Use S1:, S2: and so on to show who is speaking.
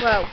S1: Well,